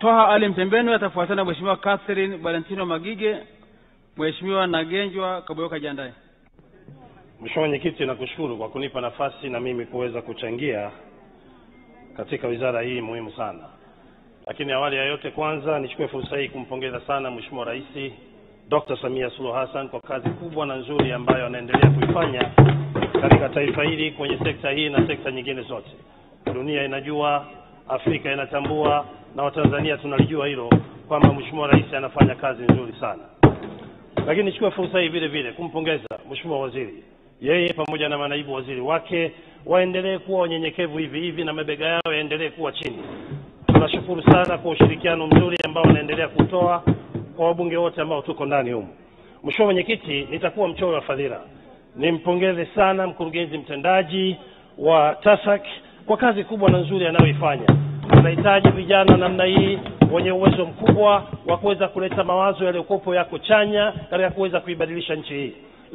Twaha Ali Mtembenu atafuatana na Mheshimiwa Catherine Valentino Magige. Mheshimiwa Nagenjwa Kaboyoka Jandae. Mheshimiwa Mwenyekiti, nakushukuru kwa kunipa nafasi na mimi kuweza kuchangia katika wizara hii muhimu sana. Lakini awali ya yote, kwanza nichukue fursa hii kumpongeza sana Mheshimiwa Rais Dr. Samia Suluhu Hassan kwa kazi kubwa na nzuri ambayo anaendelea kuifanya katika taifa hili kwenye sekta hii na sekta nyingine zote. Dunia inajua, Afrika inatambua na Watanzania tunalijua hilo kwamba Mheshimiwa Rais anafanya kazi nzuri sana. Lakini nichukue fursa hii vile vile kumpongeza Mheshimiwa Waziri, yeye pamoja na manaibu waziri wake waendelee kuwa wanyenyekevu hivi hivi na mabega yao yaendelee kuwa chini. Tunashukuru sana kwa ushirikiano mzuri ambao wanaendelea kutoa kwa wabunge wote ambao tuko ndani humu. Mheshimiwa Mwenyekiti, nitakuwa mchoyo wa fadhila, nimpongeze sana mkurugenzi mtendaji wa tasak kwa kazi kubwa na nzuri anayoifanya. Tunahitaji vijana namna hii wenye uwezo mkubwa wa kuweza kuleta mawazo yaliyokopo yako chanya katika kuweza kuibadilisha nchi hii.